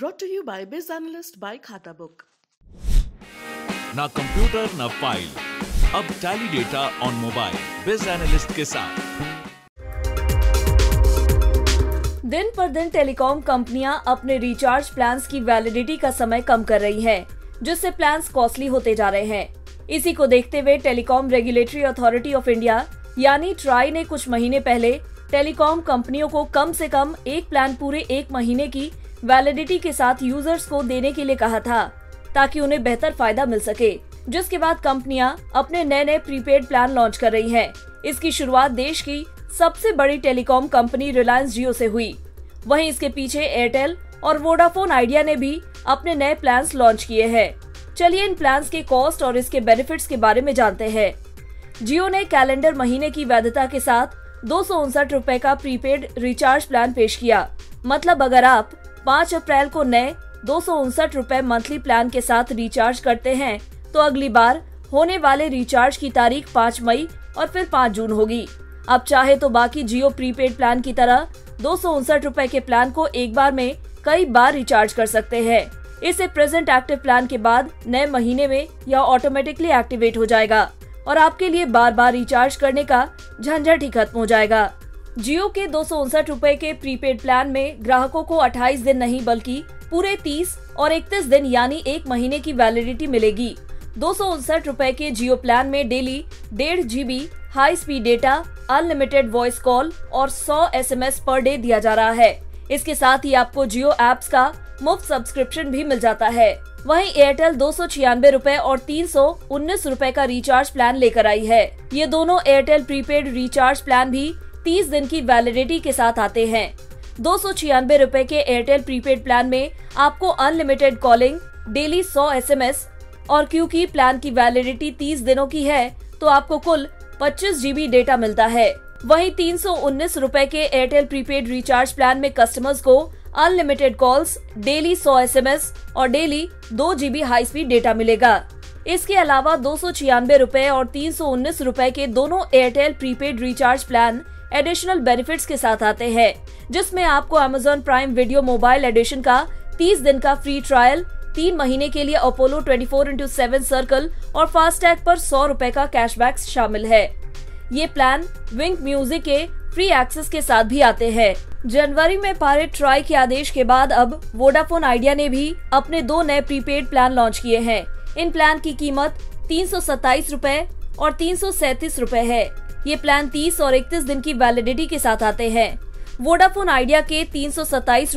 Brought to you by Biz Analyst by Khata Book. ना computer ना file अब Tally data on mobile Biz Analyst के साथ. दिन पर दिन टेलीकॉम कंपनियाँ अपने रिचार्ज प्लान्स की वैलिडिटी का समय कम कर रही हैं, जिससे प्लान्स कॉस्टली होते जा रहे हैं। इसी को देखते हुए Telecom Regulatory Authority of India यानी ट्राई ने कुछ महीने पहले टेलीकॉम कंपनियों को कम से कम एक प्लान पूरे एक महीने की वैलिडिटी के साथ यूज़र्स को देने के लिए कहा था, ताकि उन्हें बेहतर फ़ायदा मिल सके। जिसके बाद कंपनियाँ अपने नए नए प्रीपेड प्लान लॉन्च कर रही हैं। इसकी शुरुआत देश की सबसे बड़ी टेलीकॉम कंपनी रिलायंस जियो से हुई। वहीं इसके पीछे एयरटेल और वोडाफोन आइडिया ने भी अपने नए प्लान लॉन्च किए हैं। चलिए इन प्लान के कॉस्ट और इसके बेनिफिट के बारे में जानते हैं। जियो ने कैलेंडर महीने की वैधता के साथ दो रूपए का प्रीपेड रिचार्ज प्लान पेश किया। मतलब अगर आप 5 अप्रैल को नए दो रूपए मंथली प्लान के साथ रिचार्ज करते हैं। तो अगली बार होने वाले रिचार्ज की तारीख 5 मई और फिर 5 जून होगी। अब चाहे तो बाकी जियो प्रीपेड प्लान की तरह दो रूपए के प्लान को एक बार में कई बार रिचार्ज कर सकते हैं। इसे प्रेजेंट एक्टिव प्लान के बाद नए महीने में यह ऑटोमेटिकली एक्टिवेट हो जाएगा और आपके लिए बार बार रिचार्ज करने का झंझट ही खत्म हो जाएगा। जियो के दो रूपए के प्रीपेड प्लान में ग्राहकों को 28 दिन नहीं, बल्कि पूरे 30 और 31 दिन, यानी एक महीने की वैलिडिटी मिलेगी। दो रूपए के जियो प्लान में डेली डेढ़ GB high speed data unlimited voice call और 100 एसएमएस पर डे दिया जा रहा है। इसके साथ ही आपको जियो एप्स का मुफ़्त सब्सक्रिप्शन भी मिल जाता है। वहीं एयरटेल दो सौ छियानवे रूपए और तीन सौ उन्नीस रूपए का रिचार्ज प्लान लेकर आई है। ये दोनों एयरटेल प्रीपेड रिचार्ज प्लान भी 30 दिन की वैलिडिटी के साथ आते हैं। दो सौ छियानवे रूपए के एयरटेल प्रीपेड प्लान में आपको अनलिमिटेड कॉलिंग डेली 100 एसएमएस और क्योंकि प्लान की वैलिडिटी 30 दिनों की है तो आपको कुल 25 जीबी डेटा मिलता है। वहीं तीन सौ के एयरटेल प्रीपेड रिचार्ज प्लान में कस्टमर्स को अनलिमिटेड कॉल्स डेली 100 एसएमएस और डेली दो जीबी हाई स्पीड डेटा मिलेगा। इसके अलावा दो सौ रूपए और तीन सौ उन्नीस रूपए के दोनों Airtel prepaid recharge plan additional benefits के साथ आते हैं, जिसमें आपको Amazon Prime Video mobile edition का 30 दिन का फ्री ट्रायल तीन महीने के लिए Apollo 24 four into seven circle और फास्टैग पर सौ रूपए का कैशबैक शामिल है। ये प्लान विंक म्यूज़िक के फ्री एक्सेस के साथ भी आते हैं। जनवरी में पारित ट्राई के आदेश के बाद अब वोडाफोन आइडिया ने भी अपने दो नए प्रीपेड प्लान लॉन्च किए हैं। इन प्लान की कीमत तीन सौ और तीन सौ है। ये प्लान 30 और 31 दिन की वैलिडिटी के साथ आते हैं। वोडाफोन आइडिया के तीन सौ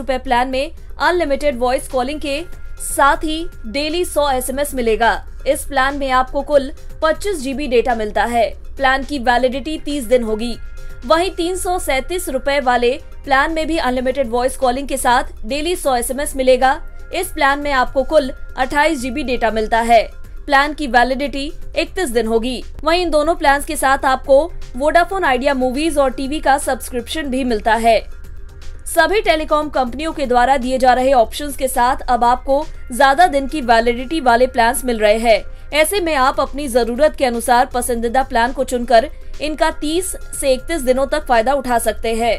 प्लान में अनलिमिटेड वॉइस कॉलिंग के साथ ही डेली 100 एसएमएस मिलेगा। इस प्लान में आपको कुल 25 जीबी डेटा मिलता है। प्लान की वैलिडिटी 30 दिन होगी। वहीं तीन सौ वाले प्लान में भी अनलिमिटेड वॉइस कॉलिंग के साथ डेली 100 एसएमएस मिलेगा। इस प्लान में आपको कुल 28 जीबी डेटा मिलता है। प्लान की वैलिडिटी 31 दिन होगी। वहीं इन दोनों प्लान के साथ आपको वोडाफोन आइडिया मूवीज़ और टीवी का सब्सक्रिप्शन भी मिलता है। सभी टेलीकॉम कंपनियों के द्वारा दिए जा रहे ऑप्शंस के साथ अब आपको ज़्यादा दिन की वैलिडिटी वाले प्लान मिल रहे हैं। ऐसे में आप अपनी ज़रूरत के अनुसार पसंदीदा प्लान को चुनकर इनका 30 से 31 दिनों तक फ़ायदा उठा सकते हैं।